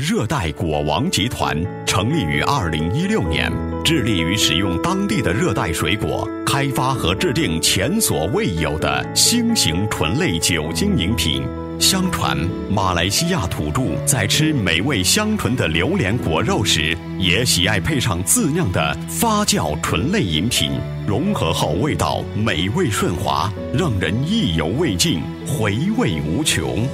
热带果王集团成立于二零一六年，致力于使用当地的热带水果，开发和制定前所未有的新型醇类酒精饮品。相传，马来西亚土著在吃美味香醇的榴莲果肉时，也喜爱配上自酿的发酵醇类饮品，融合后味道美味顺滑，让人意犹未尽，回味无穷。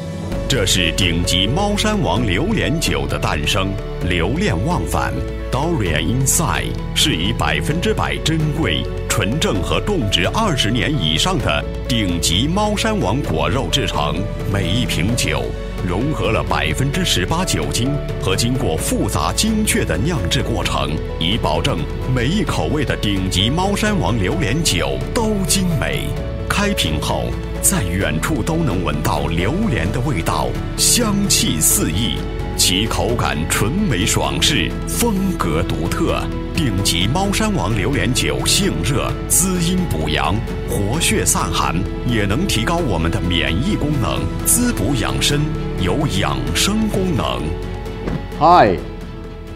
这是顶级猫山王榴莲酒的诞生，留恋忘返 （Dorian Inside） 是以百分之百珍贵、纯正和种植二十年以上的顶级猫山王果肉制成。每一瓶酒融合了百分之十八酒精和经过复杂精确的酿制过程，以保证每一口味的顶级猫山王榴莲酒都精美。开瓶后，在远处都能闻到榴莲的味道，香气四溢。其口感醇美爽适，风格独特。顶级猫山王榴莲酒性热，滋阴补阳，活血散寒，也能提高我们的免疫功能，滋补养生，有养生功能。Hi,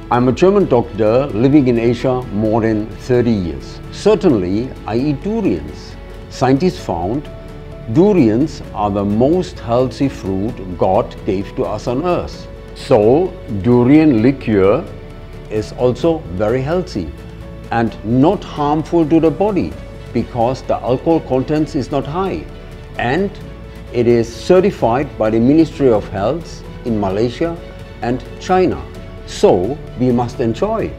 I'm a German doctor living in Asia more than 30 years. Certainly, I eat durians. Scientists found durians are the most healthy fruit God gave to us on earth. So, durian liqueur is also very healthy and not harmful to the body because the alcohol content is not high and it is certified by the Ministry of Health in Malaysia and China. So we must enjoy.